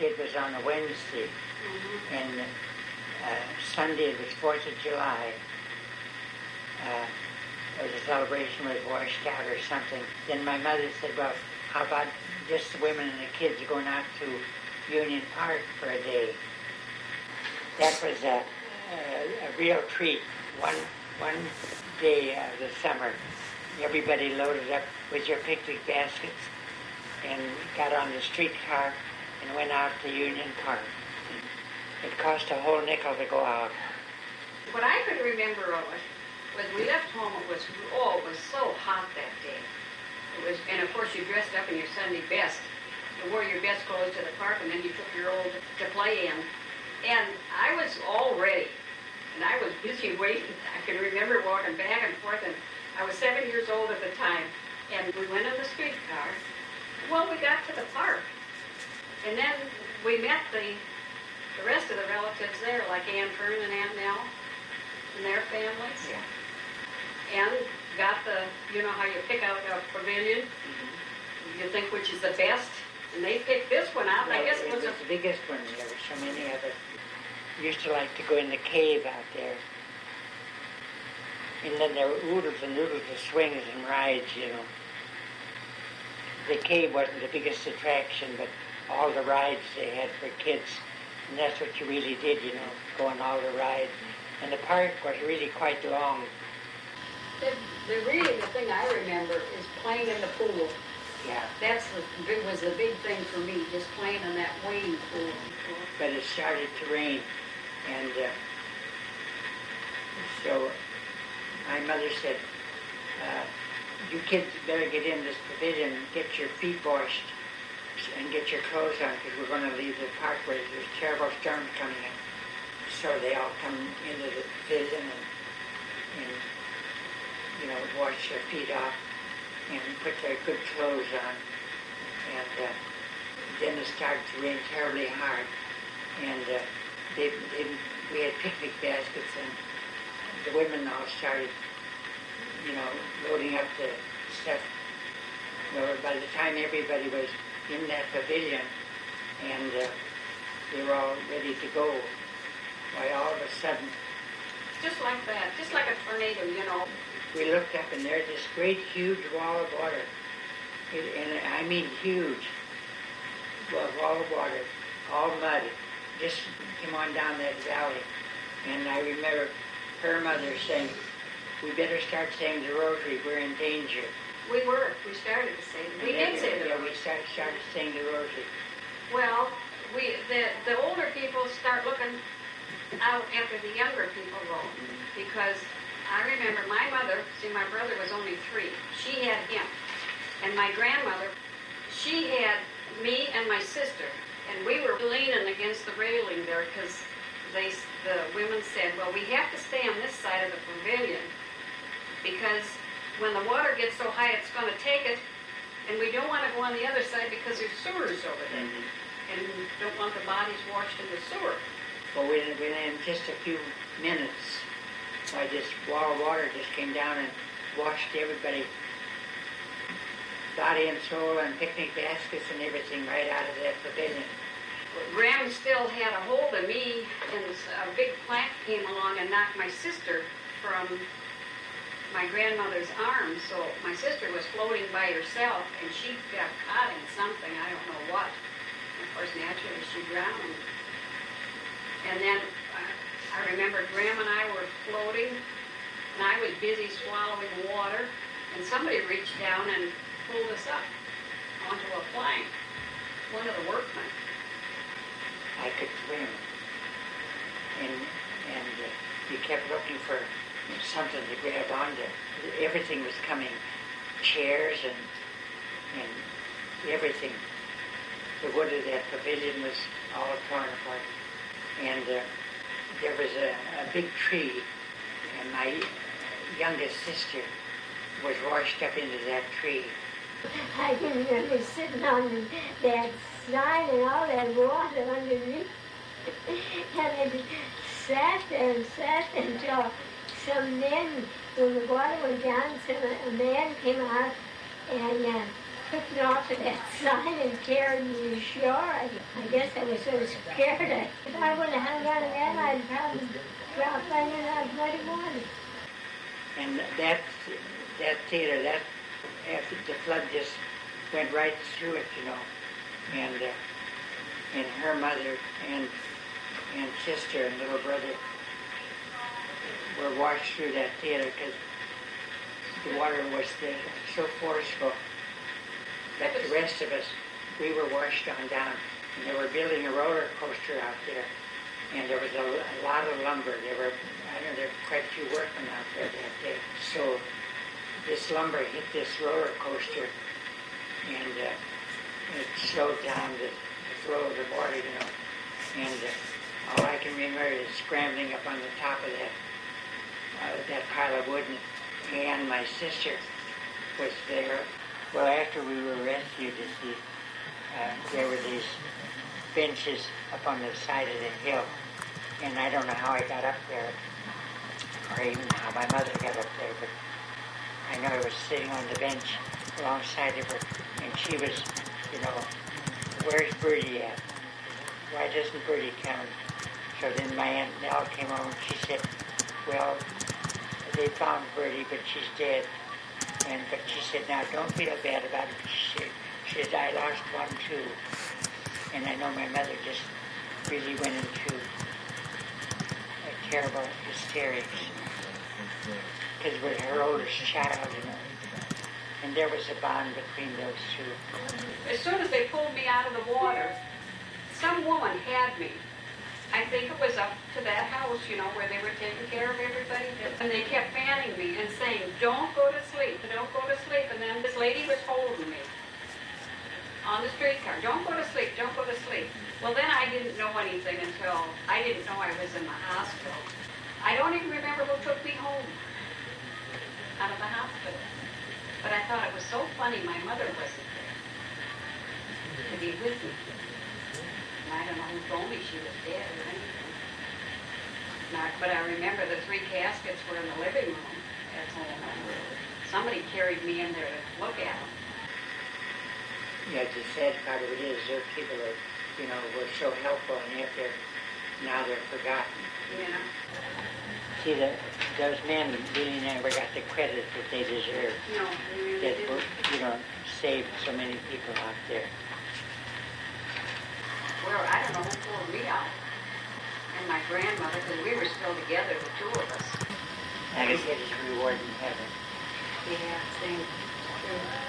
it was on a Wednesday, Mhm. and uh, Sunday it was Fourth of July. Uh, was a celebration with Boy Scout or something. Then my mother said, "Well, how about just the women and the kids going out to Union Park for a day?" That was a, a, a real treat. One one day of the summer, everybody loaded up with your picnic baskets and got on the streetcar and went out to Union Park. It cost a whole nickel to go out. What I could remember of it was we left home. It was oh, it was so hot that day. It was, and of course you dressed up in your Sunday best. You wore your best clothes to the park, and then you took your old to play in. And I was all ready, and I was busy waiting. I can remember walking back and forth, and I was seven years old at the time. And we went in the streetcar. Well, we got to the park, and then we met the the rest of the relatives there, like Aunt Fern and Aunt Nell and their families. Yeah. And got the, you know how you pick out a pavilion? Mm-hmm. You think which is the best? And they picked this one out. I guess it was a, the biggest one. There were so many of us. Used to like to go in the cave out there. And then there were oodles and oodles of swings and rides, you know. The cave wasn't the biggest attraction, but all the rides they had for kids. And that's what you really did, you know, go on all the rides. And the park was really quite long. the, the really the thing I remember is playing in the pool. Yeah. That's the big was the big thing for me, just playing in that wading pool. but it started to rain, and uh, so my mother said, uh, "You kids better get in this pavilion, and get your feet washed, and get your clothes on, because we're going to leave the parkway. There's terrible storms coming in." So they all come into the pavilion and, and you know wash their feet off and put their good clothes on, and uh, then it started to rain terribly hard and uh, they, they, we had picnic baskets, and the women all started, you know, loading up the stuff. Well, by the time everybody was in that pavilion, and uh, they were all ready to go, why all of a sudden Just like that, just like a tornado, you know. we looked up, and there's this great, huge wall of water, it, and I mean huge, well, wall of water, all mud, just came on down that valley. And I remember her mother saying, "We better start saying the rosary. We're in danger." We were. We started to say. We And did say that. we started, started saying the rosary. Well, we the the older people start looking out after the younger people go because I remember my mother. See, my brother was only three. She had him, and my grandmother. She had me and my sister, and we were leaning against the railing there because they the women said, "Well, we have to stay on this side of the pavilion because when the water gets so high, it's going to take it." And we don't want to go on the other side because there's sewers over there mm-hmm. and we don't want the bodies washed in the sewer. But within, within just a few minutes, why just wall of water just came down and washed everybody, body and soul, and picnic baskets and everything right out of that pavilion. Graham still had a hold of me, and a big plant came along and knocked my sister from my grandmother's arms. So my sister was floating by herself, and she got caught in something, I don't know what. Of course, naturally, she drowned. And then uh, I remember Graham and I were floating, and I was busy swallowing water, and somebody reached down and pulled us up onto a plank. One of the workmen. I could swim. And, and uh, you kept looking for something to grab onto. Everything was coming, chairs and, and everything. The wood of that pavilion was all torn apart. And uh, there was a, a big tree, and my youngest sister was washed up into that tree. I can remember sitting on that slide and all that water underneath. And it sat and sat until some men, when the water went down, some, a man came out and uh, took me off of that sign and carried me ashore. I, I guess I was so scared. I, if I would have hung on to that, I'd probably drop under that bloody water. And that, that theater, that, after the flood just went right through it, you know. And, uh, and her mother and, and sister and little brother washed through that theater because the water was there so forceful that the rest of us, we were washed on down. And they were building a roller coaster out there. And there was a, a lot of lumber. There were, I know, there were quite a few workmen out there that day. So this lumber hit this roller coaster and uh, it slowed down the, the flow of the water, you know. And uh, all I can remember is scrambling up on the top of that uh, that pile of wood, and, my sister was there. Well, after we were rescued, see, uh, there were these benches up on the side of the hill, and I don't know how I got up there, or even how my mother got up there, but I know I was sitting on the bench alongside of her, and she was, you know, where's Bertie at? Why doesn't Bertie come? So then my Aunt Nell came over and she said, well, they found Bertie, but she's dead. And but she said, now don't feel bad about it. She said, she said, I lost one too. And I know my mother just really went into a terrible hysterics. Because we're her oldest child, you know. And there was a bond between those two. As soon as they pulled me out of the water, some woman had me. I think it was up to that house, you know, where they were taking care of everybody. And they kept fanning me and saying, don't go to sleep, don't go to sleep. And then this lady was holding me on the streetcar. Don't go to sleep, don't go to sleep. Well, then I didn't know anything until I didn't know I was in the hospital. I don't even remember who took me home out of the hospital. But I thought it was so funny my mother wasn't there to be with me. And I know told me she was dead or anything. Not, but I remember the three caskets were in the living room at home. Somebody carried me in there to look at them. Yeah, the sad part of it is those people are, you know, were so helpful and yet they're, now they're forgotten. You know? See, the, those men really never got the credit that they deserve. No, they really That, didn't. you know, saved so many people out there. Well, I don't know who pulled me out. And my grandmother, because we were still together, the two of us. I said, it's reward in heaven. Yeah, same. There's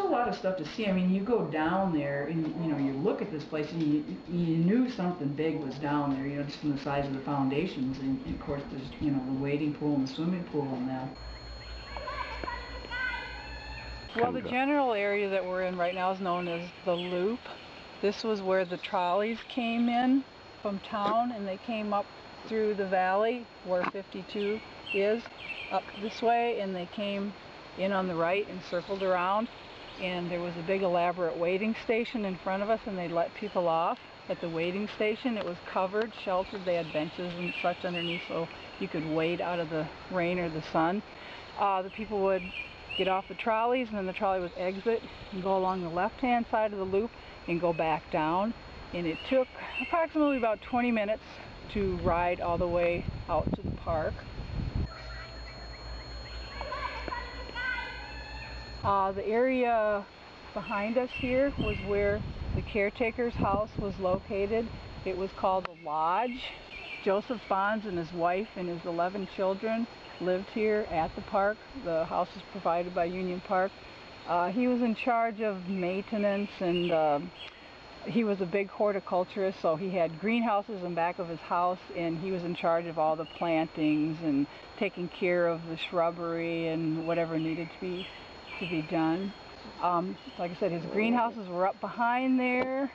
a lot of stuff to see. I mean, you go down there and you know you look at this place and you, you knew something big was down there. You know, just from the size of the foundations and, and of course there's you know the wading pool and the swimming pool and that. Well, the general area that we're in right now is known as the Loop. This was where the trolleys came in from town and they came up through the valley where 52 is, up this way, and they came in on the right and circled around. And there was a big elaborate waiting station in front of us and they let people off at the waiting station. It was covered, sheltered. They had benches and such underneath so you could wait out of the rain or the sun. Uh, the people would get off the trolleys and then the trolley would exit and go along the left hand side of the loop and go back down and it took approximately about 20 minutes to ride all the way out to the park. Uh, the area behind us here was where the caretaker's house was located. It was called the Lodge. Joseph Bonds and his wife and his 11 children lived here at the park. The house was provided by Union Park. Uh, he was in charge of maintenance and uh, he was a big horticulturist, so he had greenhouses in back of his house, and he was in charge of all the plantings and taking care of the shrubbery and whatever needed to be to be done. Um, like I said, his greenhouses were up behind there.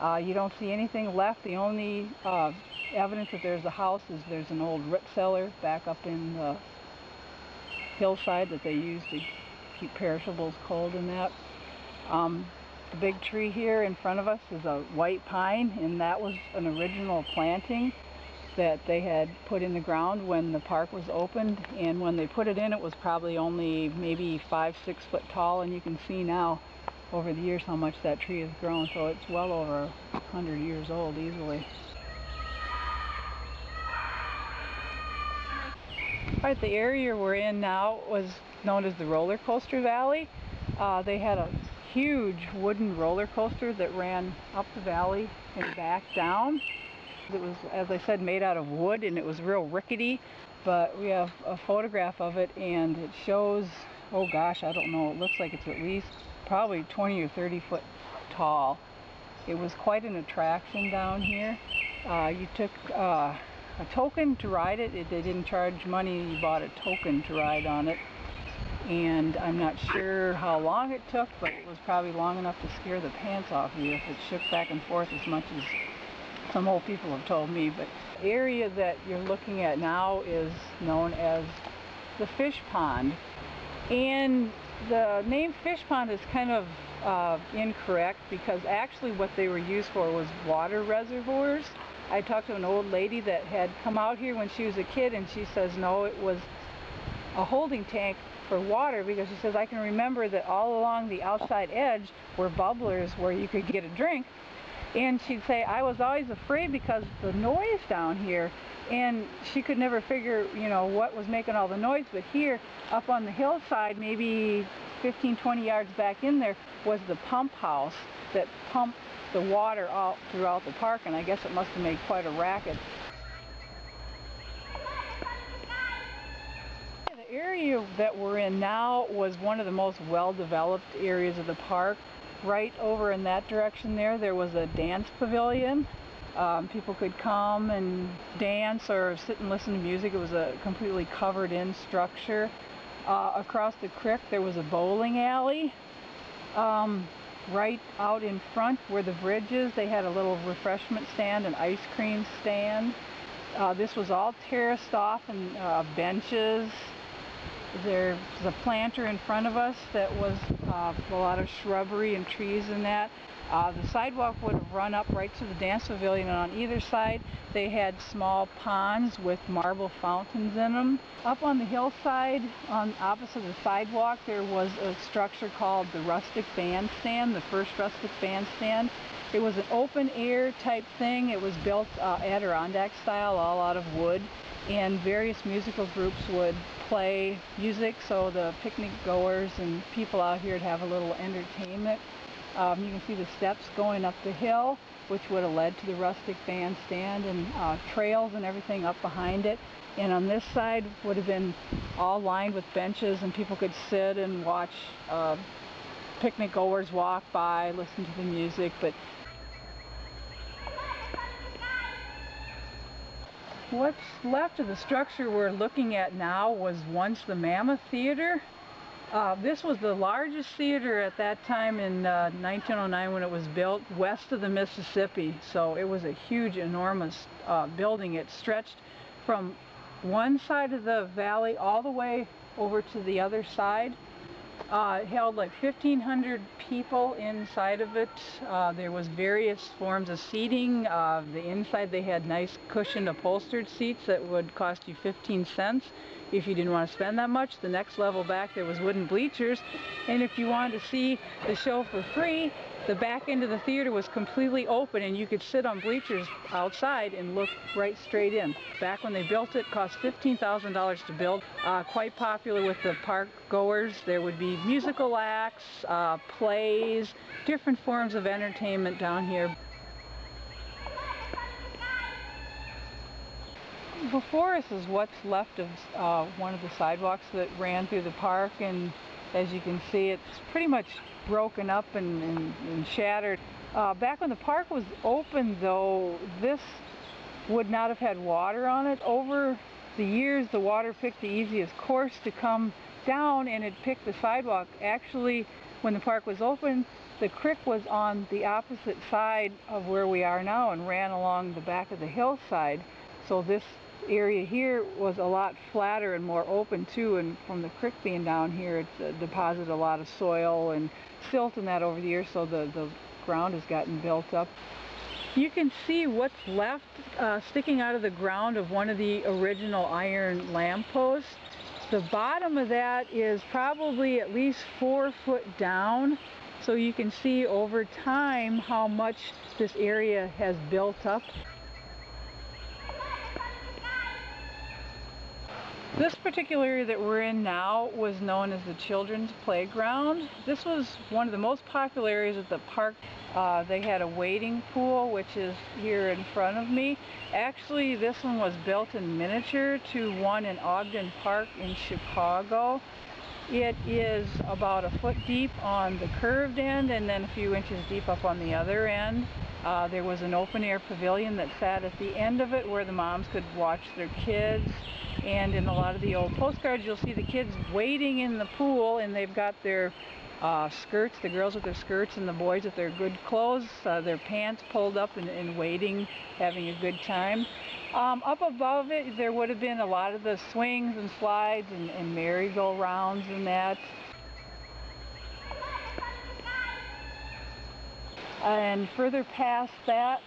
Uh, you don't see anything left. The only uh, evidence that there's a house is there's an old root cellar back up in the hillside that they used to keep perishables cold and that. Um, the big tree here in front of us is a white pine, and that was an original planting that they had put in the ground when the park was opened. And when they put it in, it was probably only maybe five, six foot tall, and you can see now over the years how much that tree has grown. So it's well over 100 years old easily. All right, the area we're in now was known as the Roller Coaster Valley. Uh, they had a huge wooden roller coaster that ran up the valley and back down. It was, as I said, made out of wood and it was real rickety, but we have a photograph of it and it shows, oh gosh, I don't know, it looks like it's at least probably 20 or 30 foot tall. It was quite an attraction down here. Uh, you took uh, a token to ride it. it. They didn't charge money, you bought a token to ride on it and I'm not sure how long it took, but it was probably long enough to scare the pants off you if it shook back and forth as much as some old people have told me. But the area that you're looking at now is known as the fish pond. And the name fish pond is kind of uh, incorrect because actually what they were used for was water reservoirs. I talked to an old lady that had come out here when she was a kid and she says no, it was a holding tank for water because she says I can remember that all along the outside edge were bubblers where you could get a drink and she'd say I was always afraid because the noise down here and she could never figure you know what was making all the noise but here up on the hillside maybe 15 20 yards back in there was the pump house that pumped the water all throughout the park and I guess it must have made quite a racket The area that we're in now was one of the most well-developed areas of the park. Right over in that direction there, there was a dance pavilion. Um, people could come and dance or sit and listen to music. It was a completely covered in structure. Uh, across the creek there was a bowling alley. Um, right out in front where the bridge is, they had a little refreshment stand, an ice cream stand. Uh, this was all terraced off and uh, benches, there's a planter in front of us that was uh, a lot of shrubbery and trees in that. Uh, the sidewalk would have run up right to the dance pavilion and on either side they had small ponds with marble fountains in them. Up on the hillside on opposite the sidewalk there was a structure called the Rustic Bandstand, the first Rustic Bandstand. It was an open air type thing. It was built uh, Adirondack style all out of wood and various musical groups would play music so the picnic goers and people out here would have a little entertainment. Um, you can see the steps going up the hill which would have led to the rustic bandstand and uh, trails and everything up behind it. And on this side would have been all lined with benches and people could sit and watch uh, picnic goers walk by, listen to the music. But What's left of the structure we're looking at now was once the Mammoth Theater. Uh, this was the largest theater at that time in uh, 1909 when it was built west of the Mississippi. So it was a huge, enormous uh, building. It stretched from one side of the valley all the way over to the other side. Uh, it held like 1,500 people inside of it. Uh, there was various forms of seating. Uh, the inside they had nice cushioned upholstered seats that would cost you 15 cents if you didn't want to spend that much. The next level back there was wooden bleachers. And if you wanted to see the show for free, the back end of the theater was completely open and you could sit on bleachers outside and look right straight in. Back when they built it, cost $15,000 to build. Uh, quite popular with the park goers. There would be musical acts, uh, plays, different forms of entertainment down here. Before us is what's left of uh, one of the sidewalks that ran through the park and As you can see, it's pretty much broken up and, and, and shattered. Uh, back when the park was open, though, this would not have had water on it. Over the years, the water picked the easiest course to come down and it picked the sidewalk. Actually, when the park was open, the creek was on the opposite side of where we are now and ran along the back of the hillside. So this area here was a lot flatter and more open too and from the creek being down here it's uh, deposited a lot of soil and silt and that over the years so the, the ground has gotten built up. You can see what's left uh, sticking out of the ground of one of the original iron lampposts. The bottom of that is probably at least four foot down so you can see over time how much this area has built up. This particular area that we're in now was known as the Children's Playground. This was one of the most popular areas at the park. Uh, they had a wading pool, which is here in front of me. Actually, this one was built in miniature to one in Ogden Park in Chicago. It is about a foot deep on the curved end and then a few inches deep up on the other end. Uh, there was an open air pavilion that sat at the end of it where the moms could watch their kids and in a lot of the old postcards, you'll see the kids wading in the pool and they've got their uh, skirts, the girls with their skirts and the boys with their good clothes, uh, their pants pulled up and, and wading, having a good time. Um, up above it, there would have been a lot of the swings and slides and, and merry-go-rounds and that. And further past that,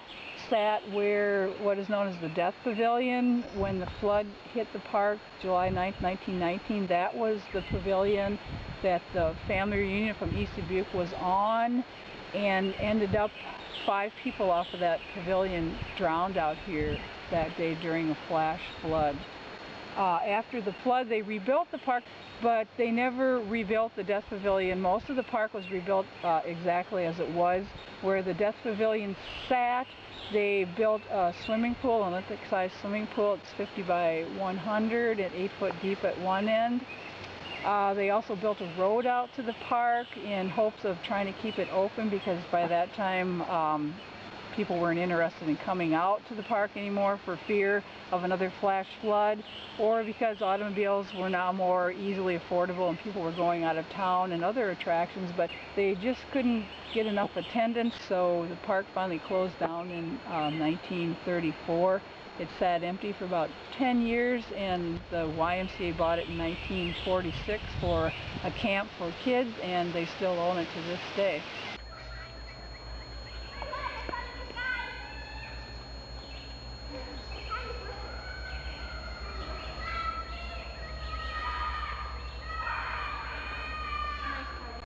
sat where what is known as the Death Pavilion. When the flood hit the park July 9, 1919, that was the pavilion that the family reunion from East Dubuque was on and ended up five people off of that pavilion drowned out here that day during a flash flood. Uh, after the flood, they rebuilt the park, but they never rebuilt the Death Pavilion. Most of the park was rebuilt uh, exactly as it was. Where the Death Pavilion sat, they built a swimming pool, an Olympic-sized swimming pool. It's 50 by 100 and 8 foot deep at one end. Uh, they also built a road out to the park in hopes of trying to keep it open because by that time um, people weren't interested in coming out to the park anymore for fear of another flash flood or because automobiles were now more easily affordable and people were going out of town and other attractions but they just couldn't get enough attendance so the park finally closed down in uh, 1934 it sat empty for about 10 years and the YMCA bought it in 1946 for a camp for kids and they still own it to this day.